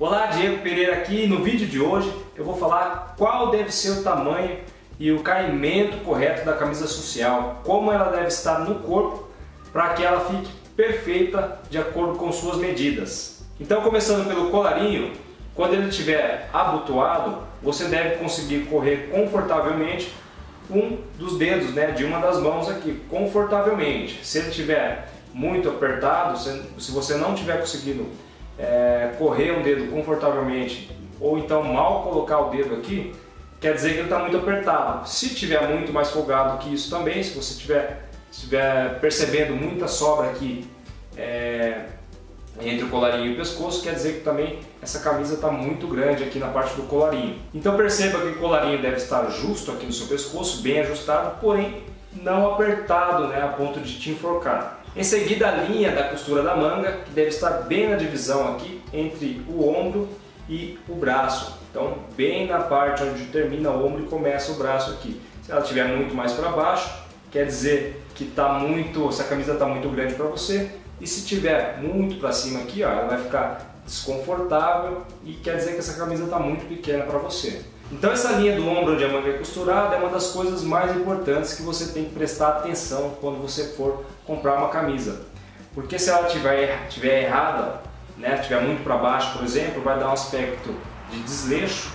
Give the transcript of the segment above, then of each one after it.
Olá, Diego Pereira aqui. No vídeo de hoje eu vou falar qual deve ser o tamanho e o caimento correto da camisa social, como ela deve estar no corpo para que ela fique perfeita de acordo com suas medidas. Então, começando pelo colarinho, quando ele estiver abotoado, você deve conseguir correr confortavelmente um dos dedos né, de uma das mãos aqui, confortavelmente. Se ele estiver muito apertado, se você não estiver conseguindo é, correr um dedo confortavelmente ou então mal colocar o dedo aqui, quer dizer que ele está muito apertado. Se tiver muito mais folgado que isso também, se você estiver, estiver percebendo muita sobra aqui é, entre o colarinho e o pescoço, quer dizer que também essa camisa está muito grande aqui na parte do colarinho. Então perceba que o colarinho deve estar justo aqui no seu pescoço, bem ajustado, porém não apertado né, a ponto de te enforcar. Em seguida, a linha da costura da manga, que deve estar bem na divisão aqui entre o ombro e o braço. Então, bem na parte onde termina o ombro e começa o braço aqui. Se ela estiver muito mais para baixo, quer dizer que tá muito, essa camisa está muito grande para você. E se tiver muito para cima aqui, ó, ela vai ficar desconfortável e quer dizer que essa camisa está muito pequena para você. Então essa linha do ombro onde a manga é costurada é uma das coisas mais importantes que você tem que prestar atenção quando você for comprar uma camisa. Porque se ela tiver, tiver errada, né, tiver muito para baixo, por exemplo, vai dar um aspecto de desleixo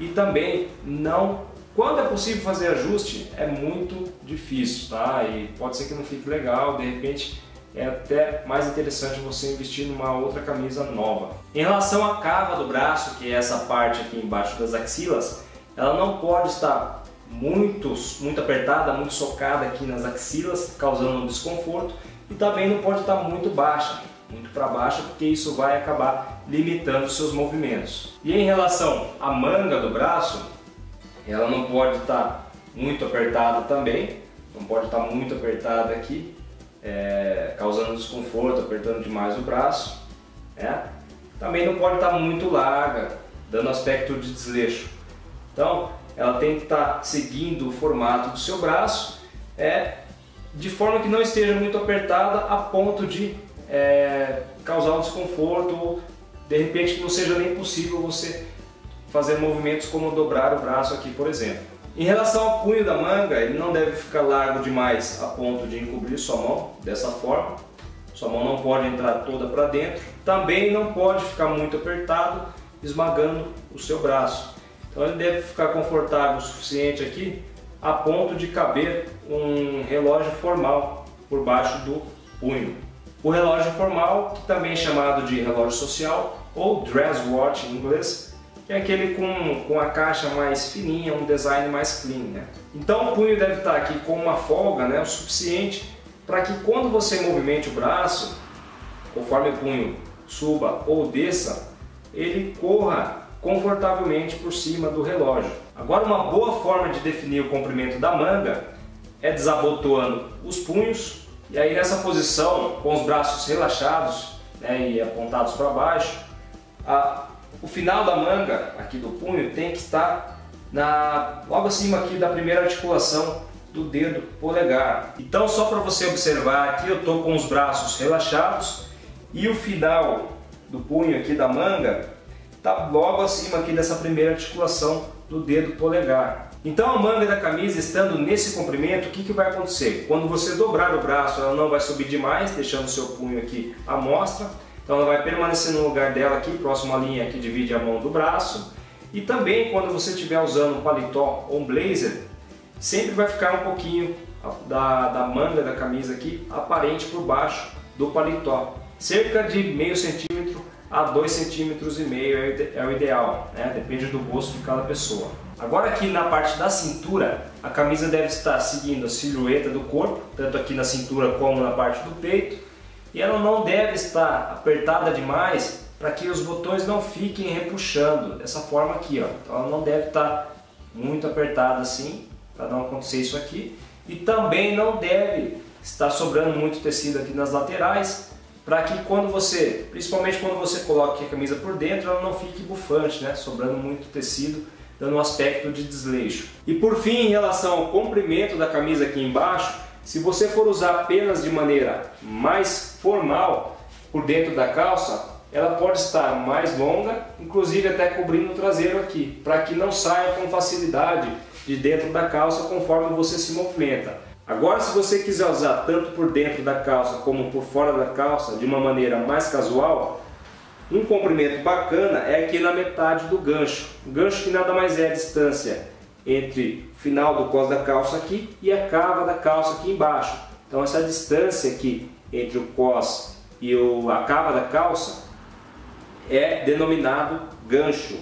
e também não quando é possível fazer ajuste é muito difícil, tá? E pode ser que não fique legal, de repente é até mais interessante você investir numa outra camisa nova. Em relação à cava do braço, que é essa parte aqui embaixo das axilas, ela não pode estar muito, muito apertada, muito socada aqui nas axilas, causando um desconforto, e também não pode estar muito baixa, muito para baixo, porque isso vai acabar limitando seus movimentos. E em relação à manga do braço, ela não pode estar muito apertada também, não pode estar muito apertada aqui, é, causando desconforto, apertando demais o braço. Né? Também não pode estar muito larga, dando aspecto de desleixo. Então, ela tem que estar seguindo o formato do seu braço, é, de forma que não esteja muito apertada a ponto de é, causar um desconforto ou de repente não seja nem possível você fazer movimentos como dobrar o braço aqui, por exemplo. Em relação ao punho da manga, ele não deve ficar largo demais a ponto de encobrir sua mão dessa forma. Sua mão não pode entrar toda para dentro. Também não pode ficar muito apertado, esmagando o seu braço. Então ele deve ficar confortável o suficiente aqui a ponto de caber um relógio formal por baixo do punho. O relógio formal, também é chamado de relógio social ou dress watch em inglês, é aquele com, com a caixa mais fininha, um design mais clean. Né? Então o punho deve estar aqui com uma folga né, o suficiente para que quando você movimente o braço, conforme o punho suba ou desça, ele corra confortavelmente por cima do relógio. Agora uma boa forma de definir o comprimento da manga é desabotoando os punhos e aí nessa posição, com os braços relaxados né, e apontados para baixo, a, o final da manga aqui do punho tem que estar na, logo acima aqui da primeira articulação do dedo polegar. Então só para você observar aqui eu estou com os braços relaxados e o final do punho aqui da manga está logo acima aqui dessa primeira articulação do dedo polegar. Então a manga da camisa estando nesse comprimento, o que, que vai acontecer? Quando você dobrar o braço ela não vai subir demais, deixando o seu punho aqui à mostra então ela vai permanecer no lugar dela aqui, próximo à linha que divide a mão do braço. E também quando você estiver usando um paletó ou um blazer, sempre vai ficar um pouquinho da, da manga da camisa aqui aparente por baixo do paletó. Cerca de meio centímetro a dois centímetros e meio é, é o ideal, né? depende do gosto de cada pessoa. Agora aqui na parte da cintura, a camisa deve estar seguindo a silhueta do corpo, tanto aqui na cintura como na parte do peito e ela não deve estar apertada demais para que os botões não fiquem repuxando dessa forma aqui, ó. Então ela não deve estar muito apertada assim para não acontecer isso aqui e também não deve estar sobrando muito tecido aqui nas laterais para que quando você, principalmente quando você coloca a camisa por dentro, ela não fique bufante, né? Sobrando muito tecido, dando um aspecto de desleixo. E por fim, em relação ao comprimento da camisa aqui embaixo, se você for usar apenas de maneira mais formal por dentro da calça, ela pode estar mais longa, inclusive até cobrindo o traseiro aqui, para que não saia com facilidade de dentro da calça conforme você se movimenta. Agora se você quiser usar tanto por dentro da calça como por fora da calça de uma maneira mais casual, um comprimento bacana é aqui na metade do gancho. O gancho que nada mais é a distância entre o final do cos da calça aqui e a cava da calça aqui embaixo. Então essa distância aqui entre o cos e o, a cava da calça é denominado gancho.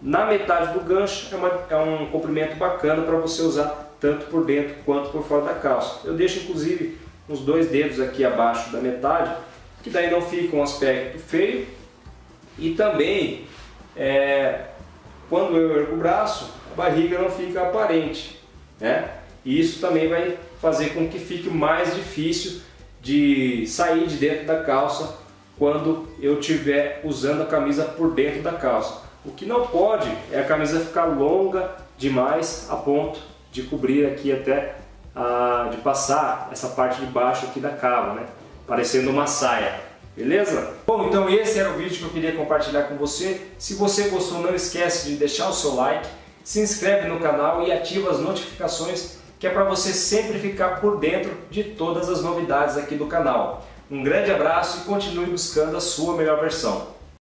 Na metade do gancho é, uma, é um comprimento bacana para você usar tanto por dentro quanto por fora da calça. Eu deixo inclusive uns dois dedos aqui abaixo da metade que daí não fica um aspecto feio e também é, quando eu ergo o braço a barriga não fica aparente né? e isso também vai fazer com que fique mais difícil de sair de dentro da calça quando eu estiver usando a camisa por dentro da calça o que não pode é a camisa ficar longa demais a ponto de cobrir aqui até a, de passar essa parte de baixo aqui da cava né? parecendo uma saia. Beleza? Bom, então esse era o vídeo que eu queria compartilhar com você. Se você gostou, não esquece de deixar o seu like, se inscreve no canal e ativa as notificações, que é para você sempre ficar por dentro de todas as novidades aqui do canal. Um grande abraço e continue buscando a sua melhor versão.